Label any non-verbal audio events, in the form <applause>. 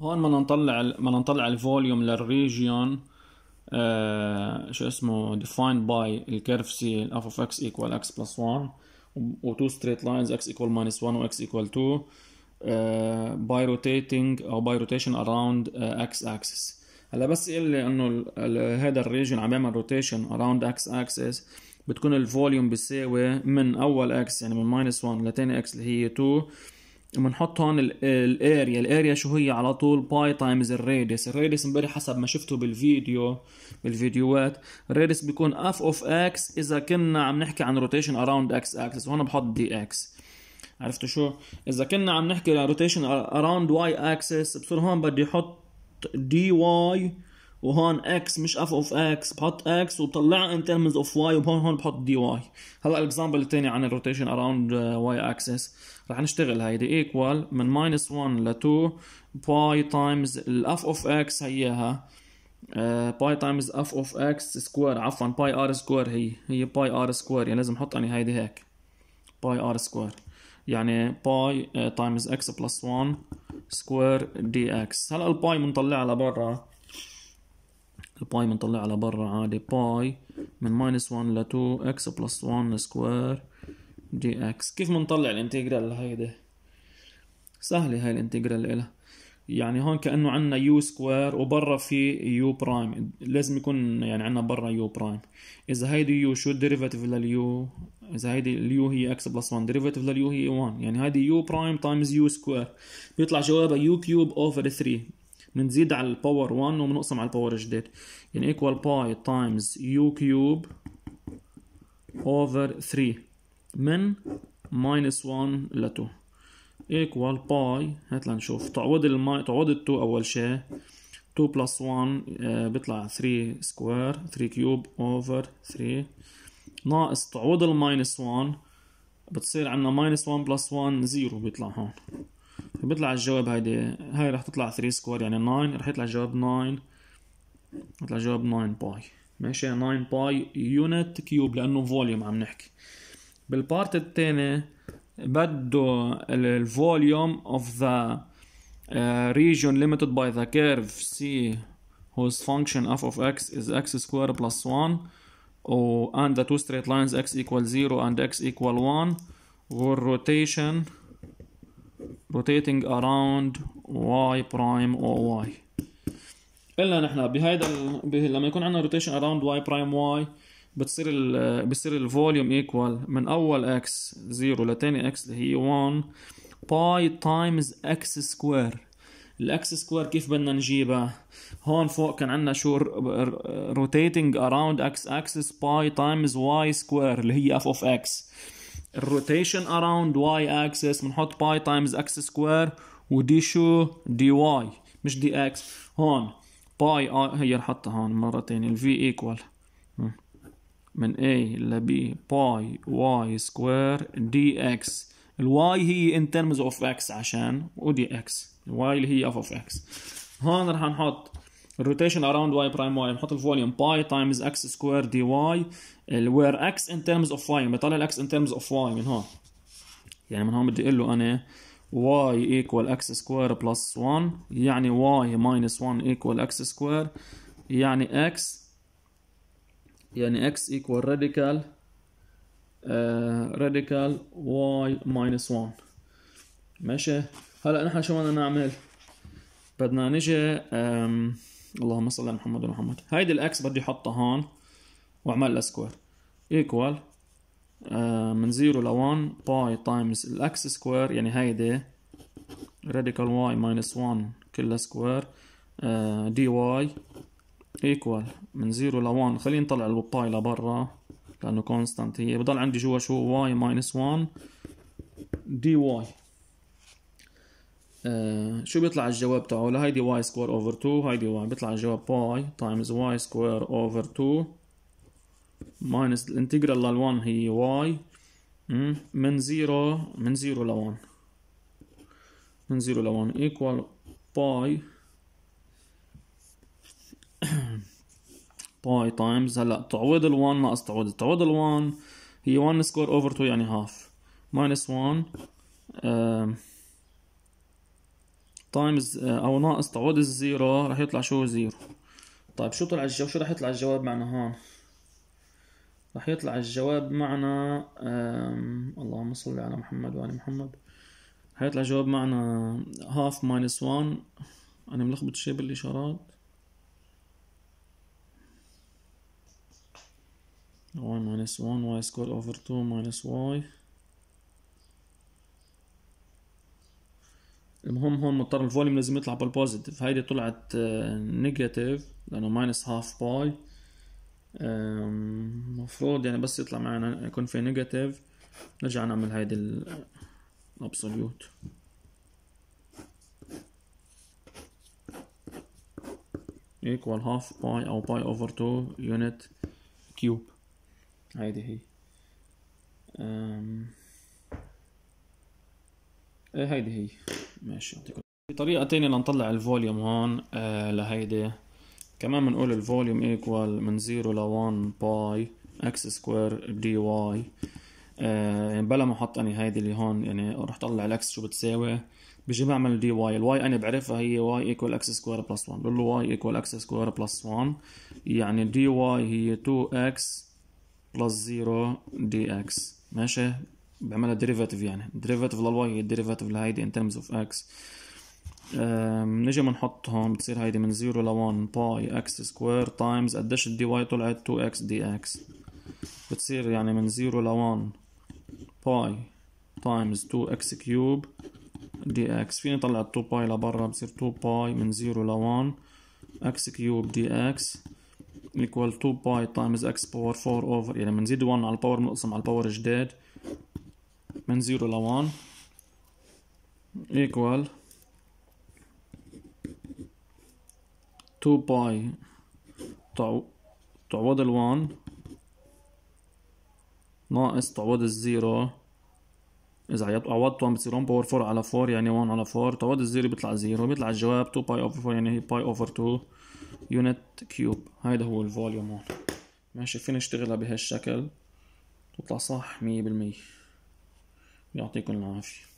هون بدنا نطلع بدنا نطلع ال volume لل region آه شو اسمه defined by ال curve C f of x equal x plus 1 و two straight lines x equal minus 1 و x equal 2 uh, by rotating أو rotation around uh, x axis. هلا بس يقول لي إنه هذا ال region عم بيعمل rotation around x axis بتكون ال volume بيساوي من أول x يعني من minus 1 لتاني x اللي هي 2 بنحط هون ال area. ال area شو هي؟ على طول pi times ال radius ال radius امبارح حسب ما شفتوا بالفيديو بالفيديوهات. ال radius بيكون f of x إذا كنا عم نحكي عن rotation around x axis وهون بحط dx عرفتوا شو؟ إذا كنا عم نحكي عن rotation around y axis بصير هون بدي أحط dy وهون x مش f of x بحط x وبطلعها in terms of y وهون هون بحط dy هلا ال example الثاني عن ال rotation around y axis رح نشتغل هيدي equal من minus 1 ل 2 pi times ال f of x هياها pi times f of x square عفوا pi r square هي هي pi r square يعني لازم أحط اني هيدي هيك. pi r square يعني pi times x plus 1 square dx هلا ال pi بنطلعها لبرا. ال pi بنطلعها لبرا عادي. pi من minus 1 ل 2 x plus 1 square dx. كيف بنطلع ال integral هيدي؟ سهلة هاي ال integral إلها. يعني هون كأنه عنا u square وبرا في u prime لازم يكون يعني عنا برا u prime إذا هيدي u شو ال derivative لل u إذا هيدي ال u هي x plus 1 derivative لل u هي 1 يعني هيدي u prime times u square بيطلع جوابها u cube over 3 بنزيد على ال power 1 وبنقسم على ال power جديد. يعني equal pi times u cube over 3 من minus 1 ل 2 equal pi هات لنشوف. تعوض الماي تعوض ال 2 أول شيء. 2 plus 1 آه بيطلع 3 square 3 cube over 3 ناقص تعوض ال minus 1 بتصير عندنا minus 1 plus 1 0 بيطلع هون. بيطلع الجواب هيدي هاي رح تطلع 3 square يعني 9 رح يطلع الجواب 9 يطلع الجواب 9 pi ماشي؟ 9 pi unit cube لأنه volume عم نحكي. بال part الثاني بده ال volume the uh, region limited by the curve C whose function f of x is x square plus 1 و and the two straight lines x equal 0 and x equal 1 وال rotation rotating around y prime oy. قلنا نحن بهيدا ال... لما يكون عندنا rotation around y prime y بتصير ال بصير ال volume equal من أول x 0 لتاني x اللي هي 1 pi times x square ال x square كيف بدنا نجيبها هون فوق كان عندنا شو؟ rotating around x axis pi times y square اللي هي f of x ال rotation around y axis بنحط pi times x square و d شو dy مش dx. هون pi هي نحطها هون مرتين ال v equal من A ل B pi y square dx. ال y هي in terms of x عشان و dx. ال y اللي هي f of x. هون رح نحط الروتيشن around y prime y. نحط ال volume pi times x square dy where x in terms of y. بطلع x in terms of y من هون. يعني من هون بدي أقول له أنا y equal x square plus 1 يعني y minus 1 equal x square يعني x. يعني equal radical uh, radical y minus 1 ماشي؟ هلأ نحن شو بدنا نعمل؟ بدنا نجي um, اللهم صل على محمد ومحمد. هيدي ال x بدي أحطها هون وأعمل لها square equal من 0 ل 1 pi times ال x square يعني هيدي radical y minus 1 كلها square dy equal من 0 ل 1 خلينا نطلع ال pi لبرا لأنه constant هي. بضل عندي جوا شو y minus 1 dy آه شو بيطلع الجواب تاعه؟ لهيدي y square over 2 هيدي y. بيطلع الجواب pi times y square over 2 minus ال integral لل 1 هي y. من 0 من 0 ل 1 من 0 ل 1 equal pi. <coughs> pi times هلا تعويض ال 1 ناقص تعويض. تعويض ال 1 هي 1 square over 2 يعني half minus 1 times أو ناقص تعوض ال zero رح يطلع شو zero؟ طيب شو طلع الجواب شو رح يطلع الجواب معنا هون؟ رح يطلع الجواب معنا اللهم صل على محمد وعلى محمد. حيطلع الجواب معنا half minus one أنا ملخبط شي بالإشارات. y minus 1 y squared over 2 minus y. المهم هون مضطر ال volume لازم يطلع بال positive هيدي طلعت negative لأنه minus half pi المفروض يعني بس يطلع معنا يكون في negative نرجع نعمل هيدي ال absolute equal half pi أو pi over 2 unit cube. هيدي هي. إيه هيدي هي. ماشي. في طريقة تانية لنطلع ال volume هون آه لهيدي. كمان بنقول ال volume equal من 0 ل 1 pi x square dy يعني بلا ما أحط أني هيدي اللي هون يعني رح طلع ال x شو بتساوي؟ بيجي بعمل dy ال y أنا بعرفها هي y equal x square plus 1 بقول له y equal x square plus 1 يعني dy هي 2 x plus 0 dx ماشي؟ بعملها derivative يعني. derivative لل y derivative لهيدي in terms of x نجي بنحط هون بتصير هيدي من 0 ل 1 pi x square times قديش ال dy طلعت 2 x dx بتصير يعني من 0 ل 1 pi times 2 x cube dx فيني طلع 2 pi لبرا؟ بصير 2 pi من 0 ل 1 x cube dx equal 2 pi times x power 4 over. يعني بنزيد 1 على ال power بنقسم على ال power الجديد. من 0 ل 1 equal 2 pi تعوض ال 1 ناقص تعوض ال 0 إذا عوضت 1 بتصير 1 power 4 على 4 يعني 1 على 4 تعوض ال 0 بيطلع 0 بيطلع الجواب 2 pi over 4 يعني هي pi over 2 unit cube هيدا هو ال volume هون ماشي فينا نشتغلها بهالشكل. تطلع صح 100% Verte con la mafia.